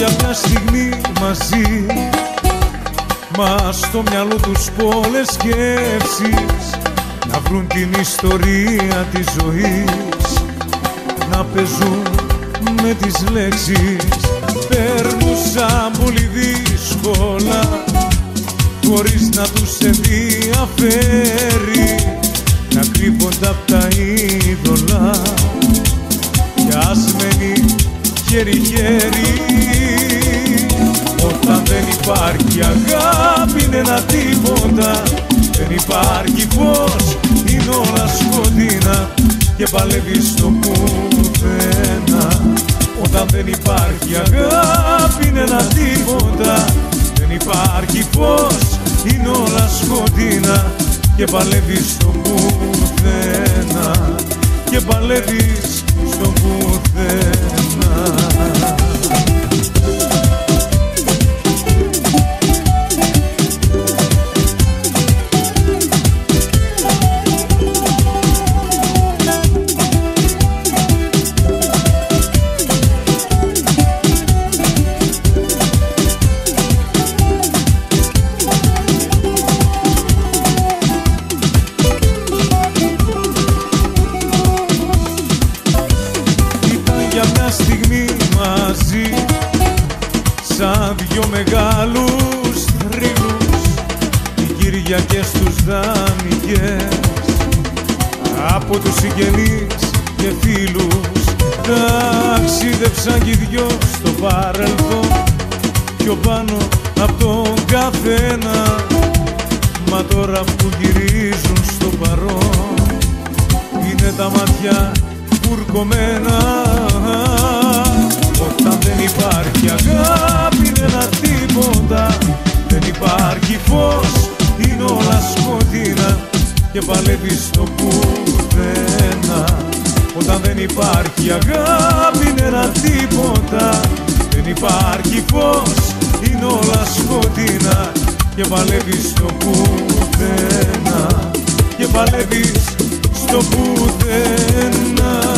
για μια στιγμή μαζί. Μα στο μυαλό τους πολλές σκέψεις Να βρουν την ιστορία της ζωής. Να παίζουν με τις λέξεις Περνούσα πολύ δύσκολα. Χωρίς να τους ενδιαφέρει Να κρύβονται απ' τα είδωλα. Κι ας χέρι-χέρι. Ένα τίποτα. Δεν υπάρχει φως είναι όλα σκοτεινά. Και παλεύεις στο πουθενά. Όταν δεν υπάρχει αγάπη είναι ένα τίποτα. Δεν υπάρχει φως είναι όλα σκοτεινά. Και παλεύεις στο πουθενά. Και παλεύεις στο πουθενά στιγμή μαζί σαν δυο μεγάλους θρύλους οι Κυριακές τους δάνεικες από τους συγγενείς και φίλους ταξίδεψαν κι οι δυο στο παρελθόν. Πιο πάνω απ' τον καθένα μα τώρα που γυρίζουν υπάρχει αγάπη είναι ένα τίποτα. Δεν υπάρχει φως είναι όλα σκοτεινά. Και παλεύεις στο πουθενά. Όταν δεν υπάρχει αγάπη είναι ένα τίποτα. Δεν υπάρχει φως είναι όλα σκοτεινά. Και παλεύεις στο πουθενά. Και παλεύεις στο πουθενά